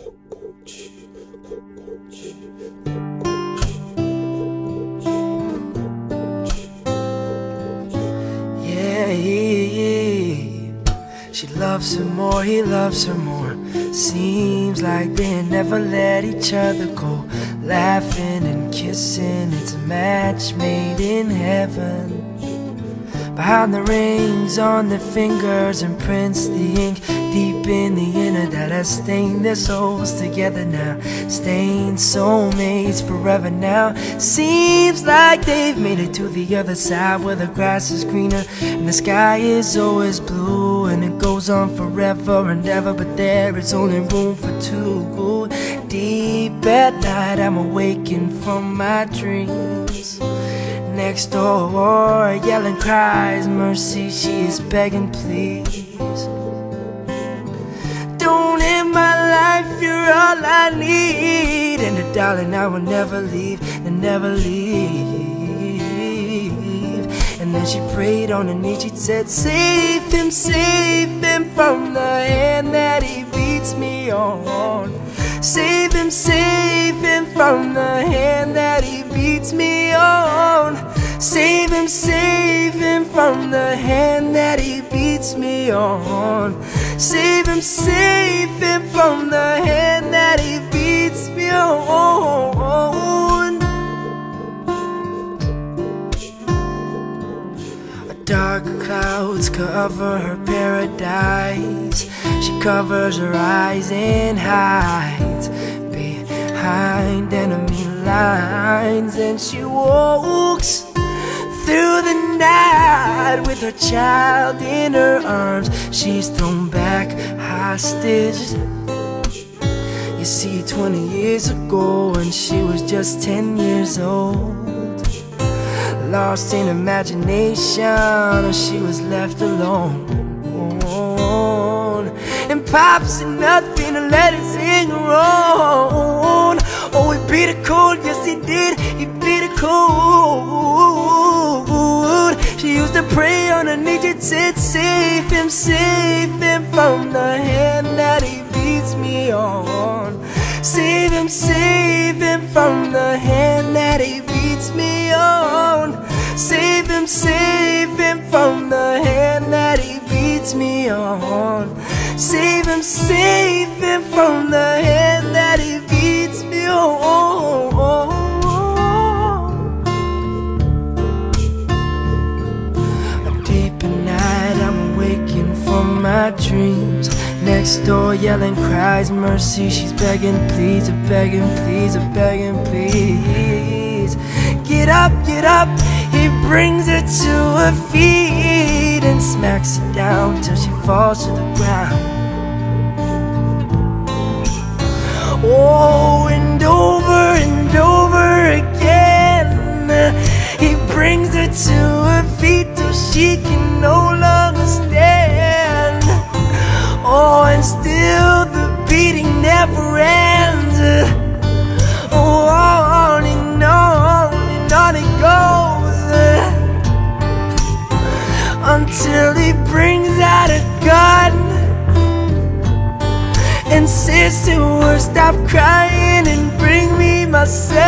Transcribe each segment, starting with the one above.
Yeah, he, she loves him more, he loves her more. Seems like they never let each other go. Laughing and kissing, it's a match made in heaven. Behind the rings on their fingers and prints the ink deep in the inner that has stained their souls together now. Stained soulmates forever now. Seems like they've made it to the other side where the grass is greener and the sky is always blue and it goes on forever and ever. But there is only room for two. Deep at night, I'm awakened from my dreams next door yelling cries mercy she is begging please need. And uh, darling i will never leave and never leave. And then she prayed on her knees she said save him save him from the hand that he beats me on. Save him save him from the hand that he beats me on. Save him, save him from the hand that he beats me on. Save him, save him from the cover her paradise She covers her eyes and hides Behind enemy lines And she walks through the night with her child in her arms. She's thrown back hostage. You see, 20 years ago, when she was just 10 years old, lost in imagination, she was left alone. And Pops said nothing to let it sing her. Oh, he beat her cold, yes he did, he beat her cold. She used to pray on her knees, it said, Save him, save him from the hand that he beats me on. Save him, save him from Save him, from the hand that he beats me on. Save him, save him from the hand that he beats me on. Deep at night, I'm waking from my dreams Next door yelling cries mercy She's begging please, a begging please, a begging please Get up, get up. He brings her to her feet And smacks her down till she falls to the ground. Oh, and over and over again He brings her to her feet till she can no longer stand. Oh, and still the beating never ends and says to her, stop crying and bring me my son.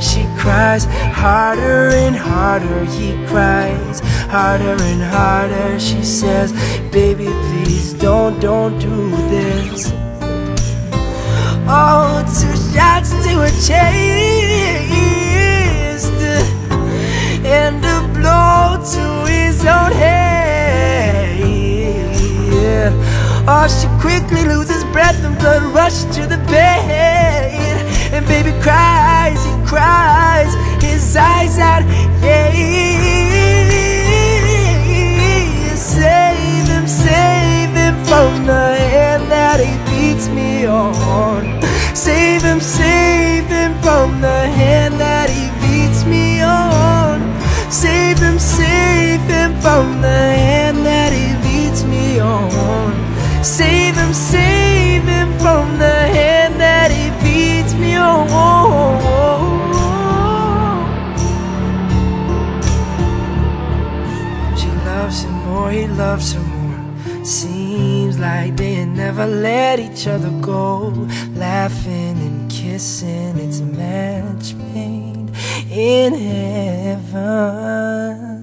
She cries harder and harder, he cries harder and harder. She says, baby please don't, don't do this. Oh, two shots to her chest And a blow to Oh, she quickly loses breath and blood rushes to the bed. And baby cries, he cries, his eyes out, yeah. Save him, save him from the hand that he beats me on. Save him, save him from the hand that he beats me on. Save him, save him from the More, her more. Seems like they never let each other go. Laughing and kissing, it's a match made in heaven.